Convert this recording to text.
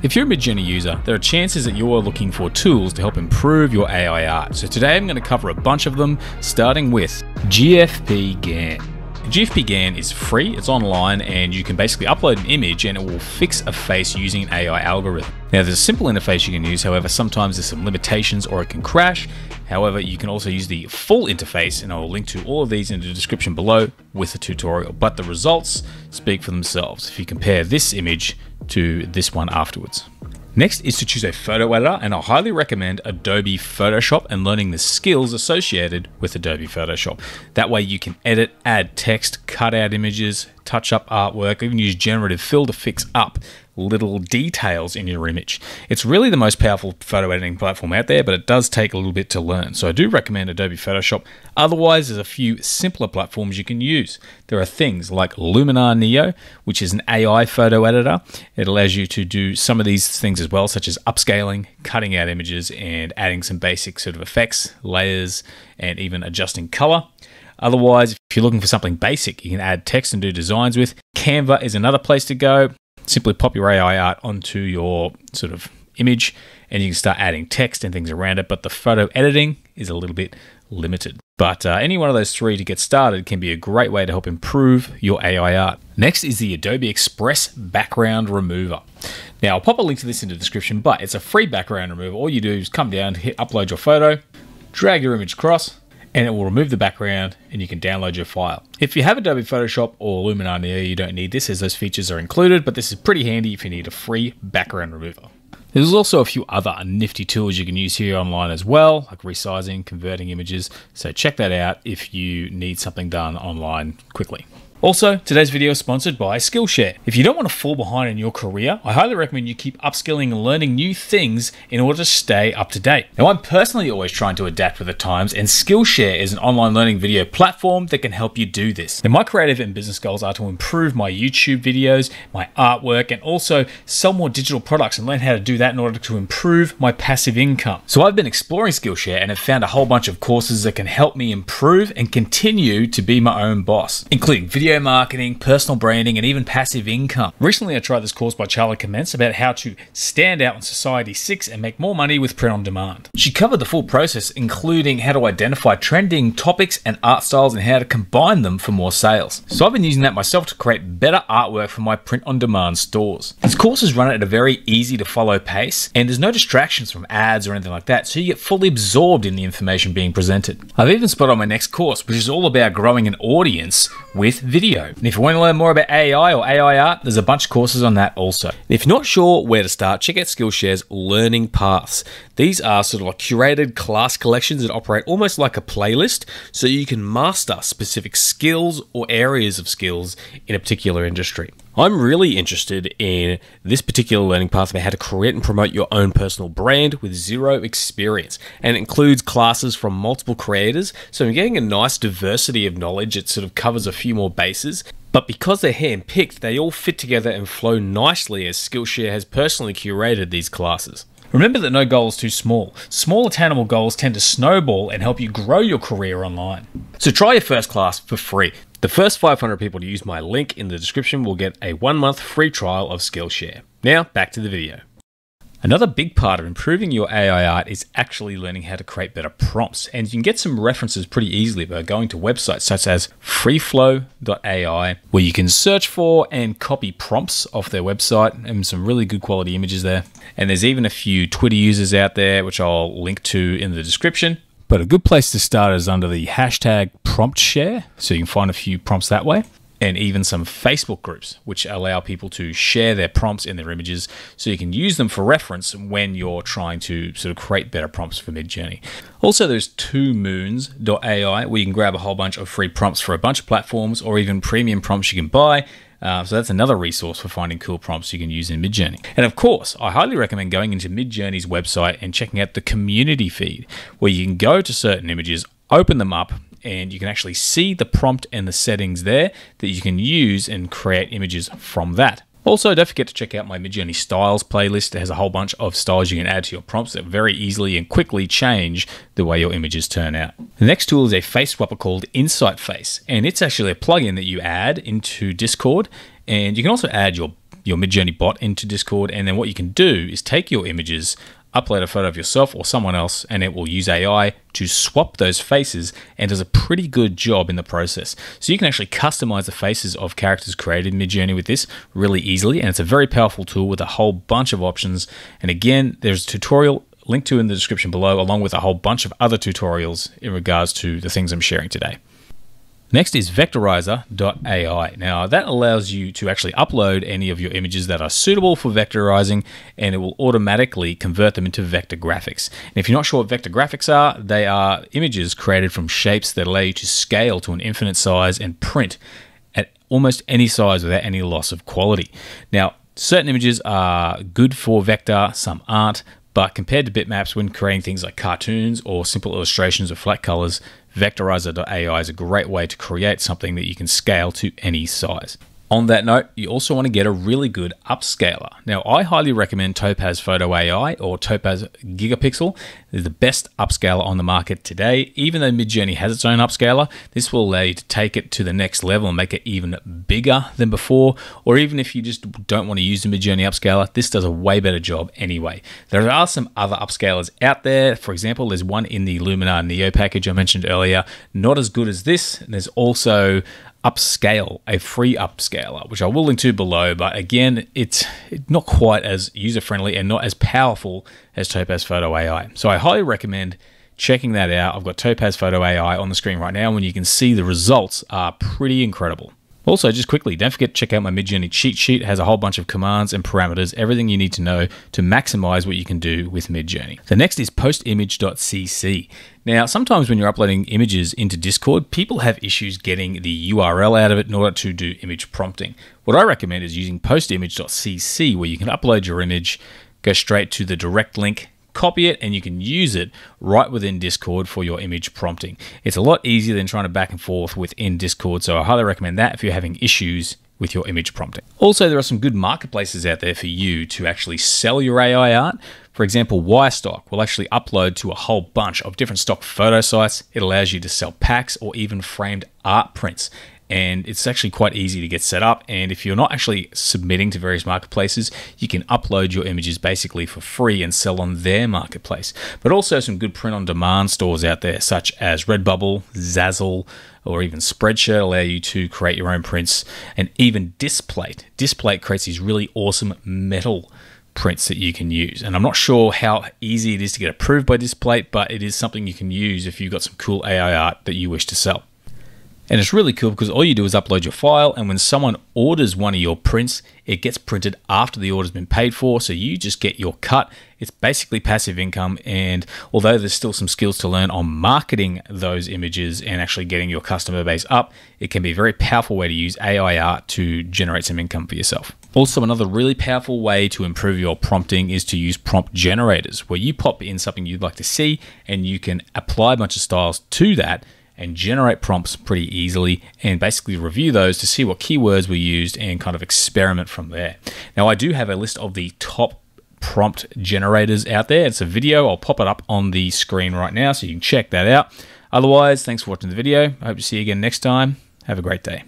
If you're a Midjourney user, there are chances that you're looking for tools to help improve your AI art. So today I'm going to cover a bunch of them, starting with GFP GAN. GFP GAN is free, it's online, and you can basically upload an image and it will fix a face using an AI algorithm. Now, there's a simple interface you can use, however, sometimes there's some limitations or it can crash. However, you can also use the full interface, and I will link to all of these in the description below with the tutorial. But the results speak for themselves if you compare this image to this one afterwards. Next is to choose a photo editor, and I highly recommend Adobe Photoshop and learning the skills associated with Adobe Photoshop. That way, you can edit, add text, cut out images, touch up artwork, even use generative fill to fix up little details in your image. It's really the most powerful photo editing platform out there, but it does take a little bit to learn. So I do recommend Adobe Photoshop. Otherwise, there's a few simpler platforms you can use. There are things like Luminar Neo, which is an AI photo editor. It allows you to do some of these things as well, such as upscaling, cutting out images, and adding some basic sort of effects, layers, and even adjusting color. Otherwise, if you're looking for something basic, you can add text and do designs with. Canva is another place to go simply pop your AI art onto your sort of image and you can start adding text and things around it. But the photo editing is a little bit limited. But uh, any one of those three to get started can be a great way to help improve your AI art. Next is the Adobe Express Background Remover. Now, I'll pop a link to this in the description, but it's a free background remover. All you do is come down, hit upload your photo, drag your image across, and it will remove the background and you can download your file. If you have Adobe Photoshop or Luminar Neo, you don't need this as those features are included, but this is pretty handy if you need a free background remover. There's also a few other nifty tools you can use here online as well, like resizing, converting images. So check that out if you need something done online quickly. Also, today's video is sponsored by Skillshare. If you don't want to fall behind in your career, I highly recommend you keep upskilling and learning new things in order to stay up to date. Now, I'm personally always trying to adapt with the times, and Skillshare is an online learning video platform that can help you do this. Now, my creative and business goals are to improve my YouTube videos, my artwork, and also sell more digital products and learn how to do that in order to improve my passive income. So I've been exploring Skillshare and have found a whole bunch of courses that can help me improve and continue to be my own boss, including video video marketing, personal branding, and even passive income. Recently, I tried this course by Charlie Commence about how to stand out in Society 6 and make more money with print on demand. She covered the full process, including how to identify trending topics and art styles and how to combine them for more sales. So I've been using that myself to create better artwork for my print on demand stores. This course is run at a very easy to follow pace, and there's no distractions from ads or anything like that, so you get fully absorbed in the information being presented. I've even spotted on my next course, which is all about growing an audience with video video. And if you want to learn more about AI or AI art, there's a bunch of courses on that also. If you're not sure where to start, check out Skillshare's Learning Paths. These are sort of like curated class collections that operate almost like a playlist, so you can master specific skills or areas of skills in a particular industry. I'm really interested in this particular learning path about how to create and promote your own personal brand with zero experience. And it includes classes from multiple creators. So I'm getting a nice diversity of knowledge. It sort of covers a few more bases. But because they're hand-picked, they all fit together and flow nicely as Skillshare has personally curated these classes. Remember that no goal is too small. Small attainable goals tend to snowball and help you grow your career online. So try your first class for free. The first 500 people to use my link in the description will get a one month free trial of Skillshare. Now, back to the video. Another big part of improving your AI art is actually learning how to create better prompts. And you can get some references pretty easily by going to websites such as freeflow.ai, where you can search for and copy prompts off their website and some really good quality images there. And there's even a few Twitter users out there, which I'll link to in the description. But a good place to start is under the hashtag prompt share, so you can find a few prompts that way. And even some Facebook groups, which allow people to share their prompts and their images so you can use them for reference when you're trying to sort of create better prompts for Midjourney. Also, there's twomoons.ai where you can grab a whole bunch of free prompts for a bunch of platforms or even premium prompts you can buy uh, so that's another resource for finding cool prompts you can use in Midjourney. And of course, I highly recommend going into Midjourney's website and checking out the community feed, where you can go to certain images, open them up, and you can actually see the prompt and the settings there that you can use and create images from that. Also, don't forget to check out my Midjourney Styles playlist. It has a whole bunch of styles you can add to your prompts that very easily and quickly change the way your images turn out. The next tool is a face swapper called Insight Face, and it's actually a plugin that you add into Discord, and you can also add your your Midjourney bot into Discord, and then what you can do is take your images, upload a photo of yourself or someone else, and it will use AI to swap those faces and does a pretty good job in the process. So you can actually customize the faces of characters created in Midjourney with this really easily, and it's a very powerful tool with a whole bunch of options. And again, there's a tutorial linked to in the description below, along with a whole bunch of other tutorials in regards to the things I'm sharing today. Next is vectorizer.ai. Now, that allows you to actually upload any of your images that are suitable for vectorizing, and it will automatically convert them into vector graphics. And if you're not sure what vector graphics are, they are images created from shapes that allow you to scale to an infinite size and print at almost any size without any loss of quality. Now, certain images are good for vector, some aren't, but compared to bitmaps when creating things like cartoons or simple illustrations of flat colors, Vectorizer.ai is a great way to create something that you can scale to any size. On that note, you also want to get a really good upscaler. Now, I highly recommend Topaz Photo AI or Topaz Gigapixel. The best upscaler on the market today. Even though Midjourney has its own upscaler, this will allow you to take it to the next level and make it even bigger than before. Or even if you just don't want to use the Midjourney upscaler, this does a way better job anyway. There are some other upscalers out there. For example, there's one in the Luminar Neo package I mentioned earlier, not as good as this. And There's also Upscayl, a free upscaler, which I will link to below. But again, it's not quite as user friendly and not as powerful as Topaz Photo AI. So I highly recommend checking that out. I've got Topaz Photo AI on the screen right now, and you can see the results are pretty incredible. Also, just quickly, don't forget to check out my Midjourney cheat sheet. It has a whole bunch of commands and parameters, everything you need to know to maximize what you can do with Midjourney. The next is postimage.cc. Now, sometimes when you're uploading images into Discord, people have issues getting the URL out of it in order to do image prompting. What I recommend is using postimage.cc, where you can upload your image, go straight to the direct link, copy it and you can use it right within Discord for your image prompting. It's a lot easier than trying to back and forth within Discord, so I highly recommend that if you're having issues with your image prompting. Also, there are some good marketplaces out there for you to actually sell your AI art. For example, Wirestock will actually upload to a whole bunch of different stock photo sites. It allows you to sell packs or even framed art prints and it's actually quite easy to get set up. And if you're not actually submitting to various marketplaces, you can upload your images basically for free and sell on their marketplace. But also some good print on demand stores out there, such as Redbubble, Zazzle, or even Spreadshirt allow you to create your own prints, and even Displate. Displate creates these really awesome metal prints that you can use. And I'm not sure how easy it is to get approved by Displate, but it is something you can use if you've got some cool AI art that you wish to sell. And it's really cool because all you do is upload your file, and when someone orders one of your prints, it gets printed after the order's been paid for. So you just get your cut. It's basically passive income. And although there's still some skills to learn on marketing those images and actually getting your customer base up, it can be a very powerful way to use AI art to generate some income for yourself. Also, another really powerful way to improve your prompting is to use prompt generators, where you pop in something you'd like to see and you can apply a bunch of styles to that and generate prompts pretty easily and basically review those to see what keywords were used and kind of experiment from there. Now, I do have a list of the top prompt generators out there. It's a video. I'll pop it up on the screen right now so you can check that out. Otherwise, thanks for watching the video. I hope to see you again next time. Have a great day.